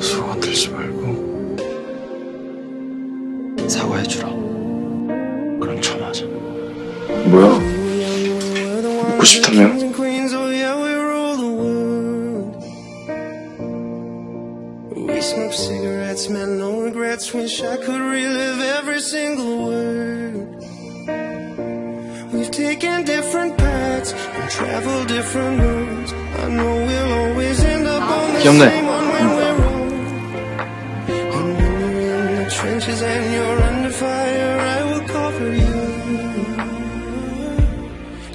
소원 들지 말고 사과해주라 그럼 전화하자 뭐야? 묻고 싶다며? smoke cigarettes, man, no regrets. Wish I could relive every single word. We've taken different paths and traveled different roads. I know we'll always end up on the same.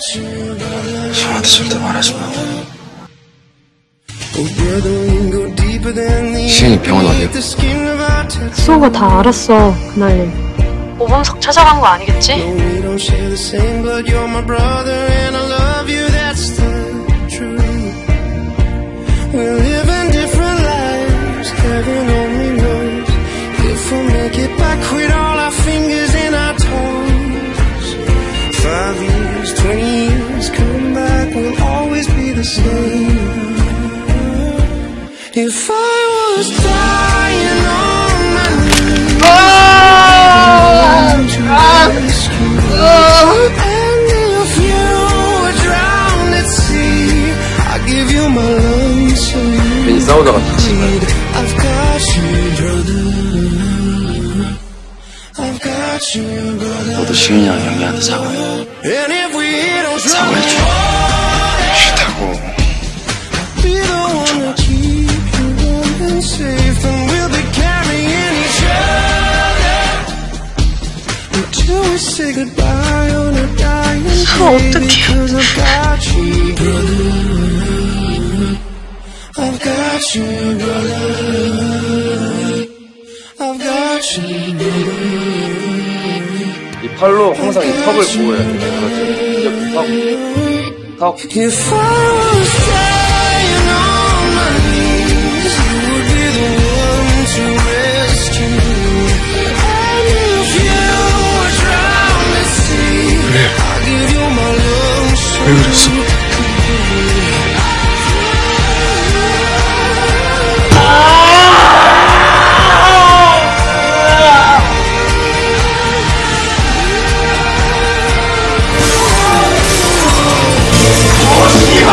해야지 형한테 절대 말하지 마 시은이 병원 어디야? 수호가 다 알았어 그날 일 오범석 찾아간 거 아니겠지? If I was dying on my knees Oh! Oh! oh. And if you were drowned at sea I would give you my lungs so you I've got you, brother I've got you, brother beneath and we'll be carrying each other until we say goodbye on a dying day because I've got you, brother. I've got you, brother. I've got you, brother. 이 팔로 항상 이 턱을 보호해야 돼요. 그렇지. 이제 턱, 턱. 我是一百。